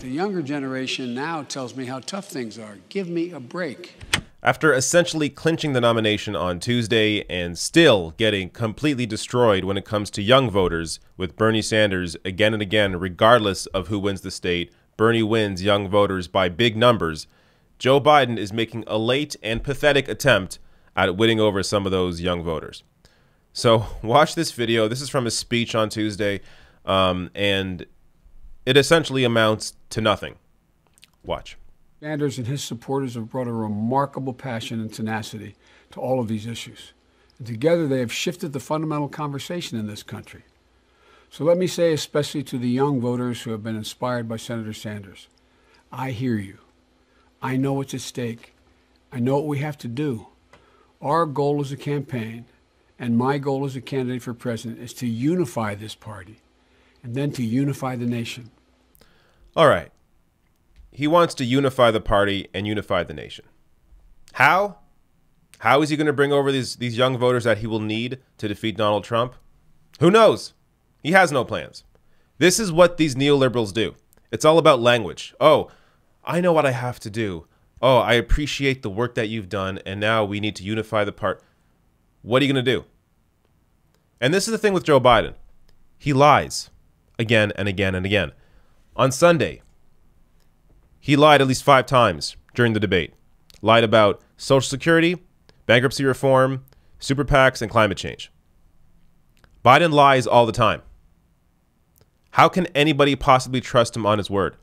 The younger generation now tells me how tough things are. Give me a break. After essentially clinching the nomination on Tuesday and still getting completely destroyed when it comes to young voters, with Bernie Sanders again and again, regardless of who wins the state, Bernie wins young voters by big numbers. Joe Biden is making a late and pathetic attempt at winning over some of those young voters. So, watch this video. This is from his speech on Tuesday, um, and it essentially amounts to nothing. Watch. Sanders and his supporters have brought a remarkable passion and tenacity to all of these issues. And together they have shifted the fundamental conversation in this country. So let me say, especially to the young voters who have been inspired by Senator Sanders, I hear you. I know what's at stake. I know what we have to do. Our goal as a campaign, and my goal as a candidate for president, is to unify this party and then to unify the nation. All right. He wants to unify the party and unify the nation. How? How is he going to bring over these, these young voters that he will need to defeat Donald Trump? Who knows? He has no plans. This is what these neoliberals do. It's all about language. Oh, I know what I have to do. Oh, I appreciate the work that you've done, and now we need to unify the part. What are you going to do? And this is the thing with Joe Biden. He lies again and again and again. On Sunday, he lied at least five times during the debate. Lied about Social Security, bankruptcy reform, super PACs, and climate change. Biden lies all the time. How can anybody possibly trust him on his word?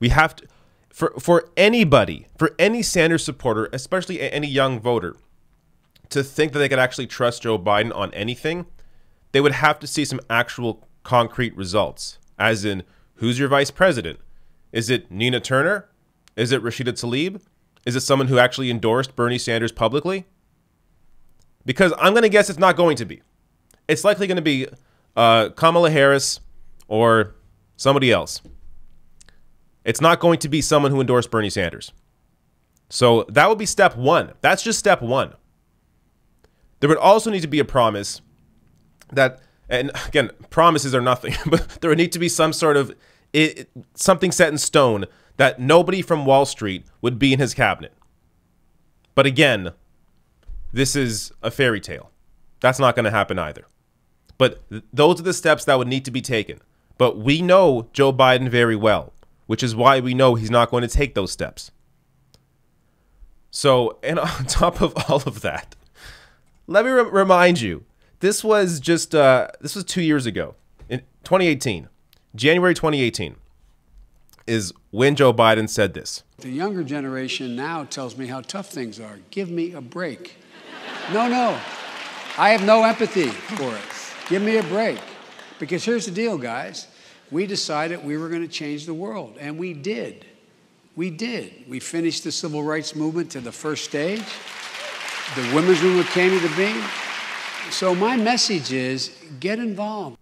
We have to, for, for anybody, for any Sanders supporter, especially any young voter, to think that they could actually trust Joe Biden on anything, they would have to see some actual concrete results, as in who's your vice president? Is it Nina Turner? Is it Rashida Tlaib? Is it someone who actually endorsed Bernie Sanders publicly? Because I'm going to guess it's not going to be. It's likely going to be uh, Kamala Harris or somebody else. It's not going to be someone who endorsed Bernie Sanders. So that would be step one. That's just step one. There would also need to be a promise that, and again, promises are nothing, but there would need to be some sort of it, something set in stone that nobody from Wall Street would be in his cabinet. But again, this is a fairy tale. That's not going to happen either. But th- those are the steps that would need to be taken. But we know Joe Biden very well, which is why we know he's not going to take those steps. So, and on top of all of that, let me re- remind you, this was just uh, this was two years ago, in 2018. January 2018 is when Joe Biden said this. The younger generation now tells me how tough things are. Give me a break. no, no. I have no empathy for it. Give me a break. Because here's the deal, guys. We decided we were going to change the world, and we did. We did. We finished the civil rights movement to the first stage. The women's movement came into being. So, my message is get involved.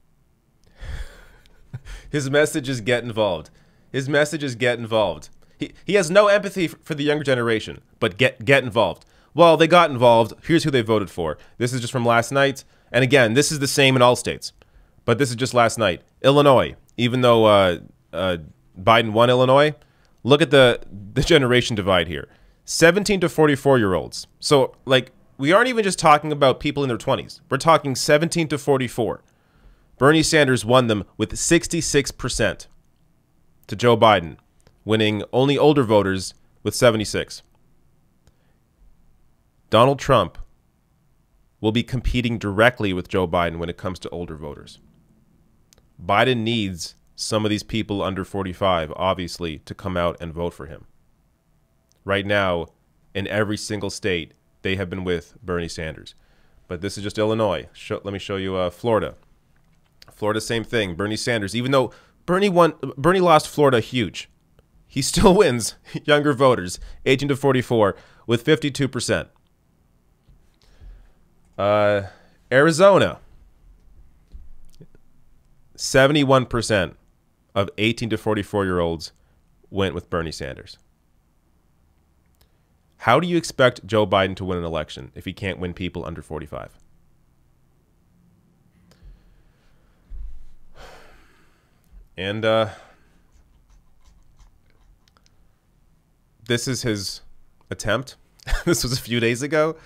His message is get involved. His message is get involved. He, he has no empathy for the younger generation, but get get involved. Well, they got involved. Here's who they voted for. This is just from last night. And again, this is the same in all states. But this is just last night. Illinois, even though uh, uh, Biden won Illinois, look at the, the generation divide here 17 to 44 year olds. So, like, we aren't even just talking about people in their 20s, we're talking 17 to 44. Bernie Sanders won them with 66% to Joe Biden, winning only older voters with 76. Donald Trump will be competing directly with Joe Biden when it comes to older voters. Biden needs some of these people under 45, obviously, to come out and vote for him. Right now, in every single state, they have been with Bernie Sanders. But this is just Illinois. Show, let me show you uh, Florida. Florida, same thing. Bernie Sanders, even though Bernie won, Bernie lost Florida huge, he still wins younger voters, 18 to 44, with 52%. Uh, Arizona, 71% of 18 to 44 year olds went with Bernie Sanders. How do you expect Joe Biden to win an election if he can't win people under 45? And uh, this is his attempt. this was a few days ago.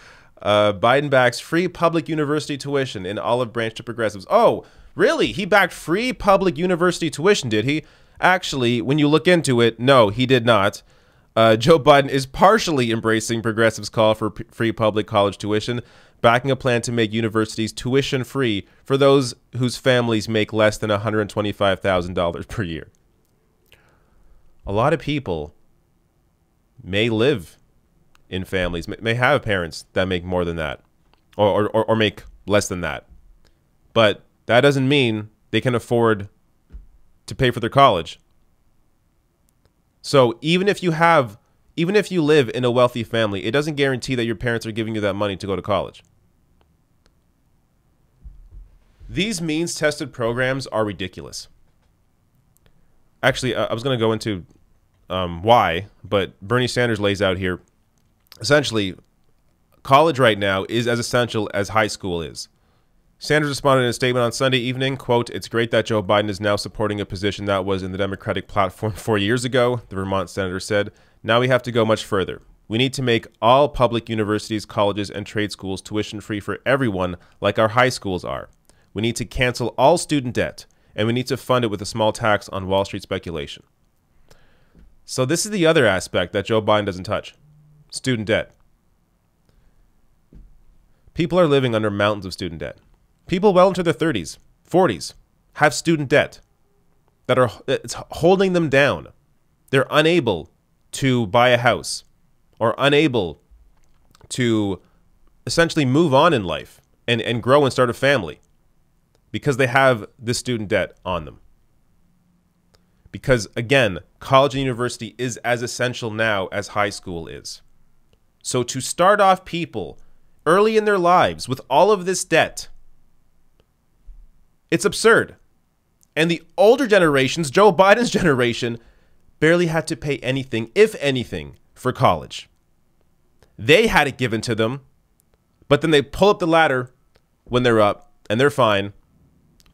Uh, Biden backs free public university tuition in olive branch to progressives. Oh, really? He backed free public university tuition, did he? Actually, when you look into it, no, he did not. Uh, Joe Biden is partially embracing progressives' call for p- free public college tuition, backing a plan to make universities tuition free for those whose families make less than $125,000 per year. A lot of people may live in families, may have parents that make more than that or, or, or make less than that. But that doesn't mean they can afford to pay for their college. So even if you have, even if you live in a wealthy family, it doesn't guarantee that your parents are giving you that money to go to college. These means tested programs are ridiculous. Actually, I was going to go into um, why, but Bernie Sanders lays out here essentially college right now is as essential as high school is. Sanders responded in a statement on Sunday evening, quote, It's great that Joe Biden is now supporting a position that was in the Democratic platform four years ago, the Vermont senator said. Now we have to go much further. We need to make all public universities, colleges, and trade schools tuition free for everyone like our high schools are. We need to cancel all student debt, and we need to fund it with a small tax on Wall Street speculation. So, this is the other aspect that Joe Biden doesn't touch student debt. People are living under mountains of student debt. People well into their 30s, 40s have student debt that are it's holding them down. They're unable to buy a house or unable to essentially move on in life and, and grow and start a family because they have this student debt on them. Because again, college and university is as essential now as high school is. So to start off people early in their lives with all of this debt, it's absurd. And the older generations, Joe Biden's generation, barely had to pay anything, if anything, for college. They had it given to them, but then they pull up the ladder when they're up and they're fine.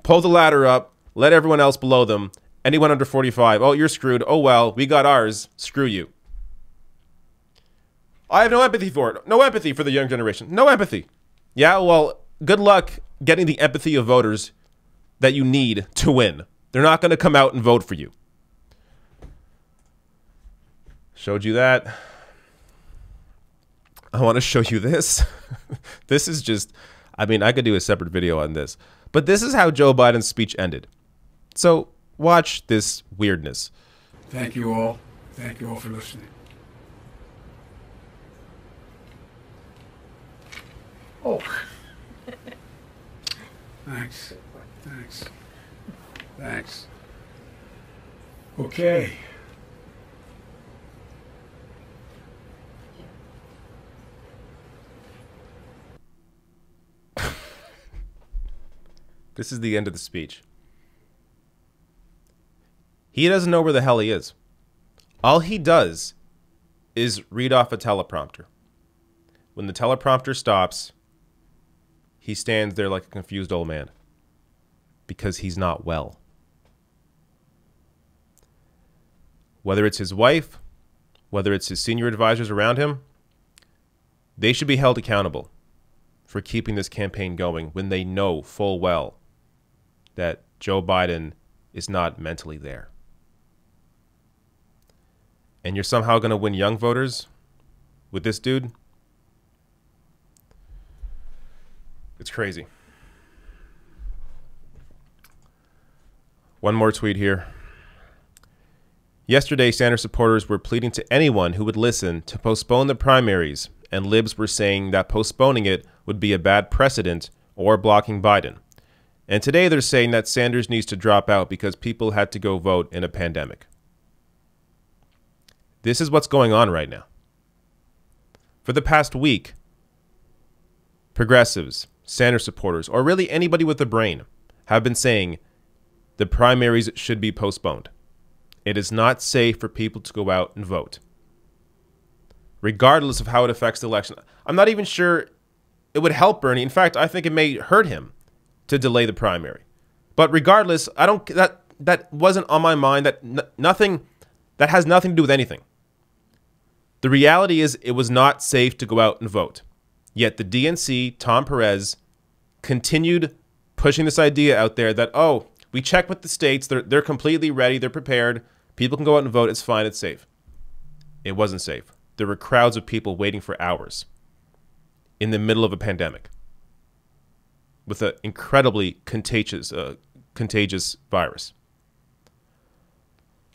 Pull the ladder up, let everyone else below them. Anyone under 45, oh, you're screwed. Oh, well, we got ours. Screw you. I have no empathy for it. No empathy for the young generation. No empathy. Yeah, well, good luck getting the empathy of voters that you need to win. They're not going to come out and vote for you. Showed you that. I want to show you this. this is just, I mean, I could do a separate video on this, but this is how Joe Biden's speech ended. So watch this weirdness. Thank you all. Thank you all for listening. Oh. Thanks. Thanks. Thanks. Okay. this is the end of the speech. He doesn't know where the hell he is. All he does is read off a teleprompter. When the teleprompter stops, he stands there like a confused old man because he's not well. Whether it's his wife, whether it's his senior advisors around him, they should be held accountable for keeping this campaign going when they know full well that Joe Biden is not mentally there. And you're somehow going to win young voters with this dude? It's crazy. One more tweet here. Yesterday, Sanders supporters were pleading to anyone who would listen to postpone the primaries, and libs were saying that postponing it would be a bad precedent or blocking Biden. And today they're saying that Sanders needs to drop out because people had to go vote in a pandemic. This is what's going on right now. For the past week, progressives, Sanders supporters, or really anybody with a brain, have been saying the primaries should be postponed. It is not safe for people to go out and vote, regardless of how it affects the election. I'm not even sure it would help Bernie. In fact, I think it may hurt him to delay the primary. But regardless, I don't that that wasn't on my mind. That nothing that has nothing to do with anything. The reality is, it was not safe to go out and vote. Yet the DNC, Tom Perez, continued pushing this idea out there that, oh, we check with the states, they're, they're completely ready, they're prepared, people can go out and vote, it's fine, it's safe. It wasn't safe. There were crowds of people waiting for hours in the middle of a pandemic with an incredibly contagious, uh, contagious virus.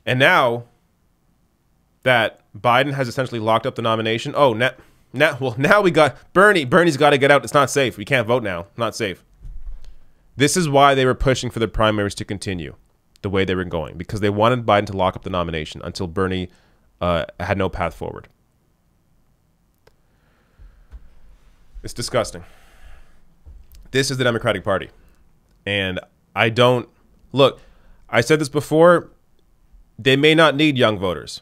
And now that Biden has essentially locked up the nomination, oh, now, now, well, now we got Bernie. Bernie's got to get out. It's not safe. We can't vote now. Not safe. This is why they were pushing for the primaries to continue the way they were going because they wanted Biden to lock up the nomination until Bernie uh, had no path forward. It's disgusting. This is the Democratic Party. And I don't look, I said this before, they may not need young voters.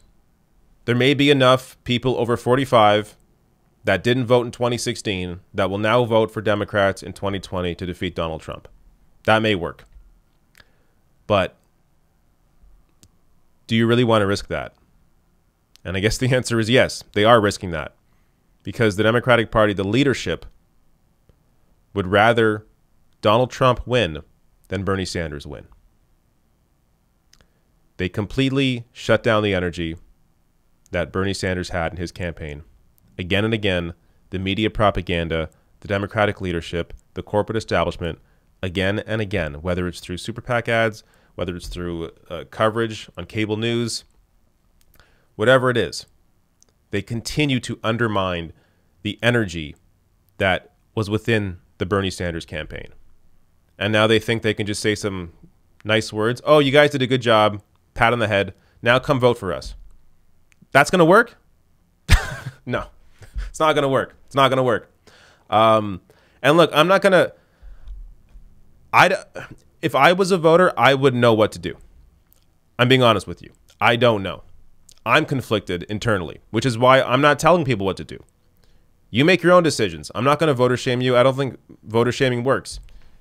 There may be enough people over 45 that didn't vote in 2016 that will now vote for Democrats in 2020 to defeat Donald Trump. That may work. But do you really want to risk that? And I guess the answer is yes, they are risking that. Because the Democratic Party, the leadership, would rather Donald Trump win than Bernie Sanders win. They completely shut down the energy that Bernie Sanders had in his campaign. Again and again, the media propaganda, the Democratic leadership, the corporate establishment, again and again, whether it's through super PAC ads, whether it's through uh, coverage on cable news, whatever it is, they continue to undermine the energy that was within the Bernie Sanders campaign. And now they think they can just say some nice words. Oh, you guys did a good job. Pat on the head. Now come vote for us. That's going to work? no, it's not going to work. It's not going to work. Um, and look, I'm not going to. I if I was a voter, I would know what to do. I'm being honest with you. I don't know. I'm conflicted internally, which is why I'm not telling people what to do. You make your own decisions. I'm not going to voter shame you. I don't think voter shaming works.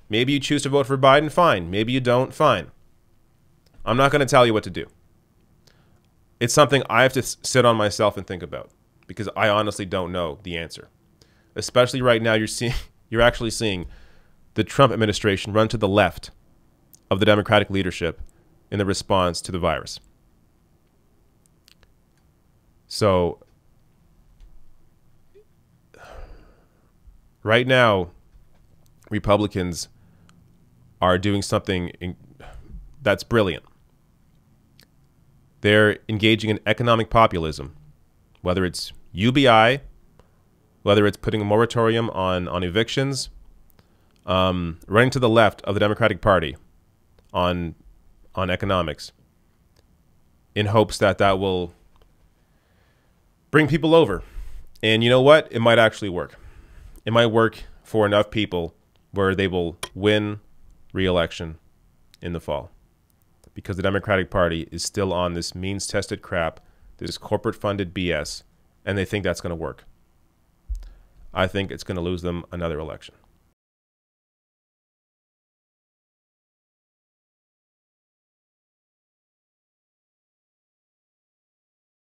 Maybe you choose to vote for Biden, fine. Maybe you don't, fine. I'm not going to tell you what to do. It's something I have to sit on myself and think about because I honestly don't know the answer. Especially right now, you're seeing, you're actually seeing the Trump administration run to the left of the Democratic leadership in the response to the virus. So right now, Republicans are doing something in, that's brilliant. They're engaging in economic populism, whether it's UBI, whether it's putting a moratorium on, on evictions, um, running to the left of the Democratic Party on, on economics in hopes that that will bring people over. And you know what? It might actually work it might work for enough people where they will win re-election in the fall because the Democratic Party is still on this means tested crap, this corporate funded BS, and they think that's going to work. I think it's going to lose them another election.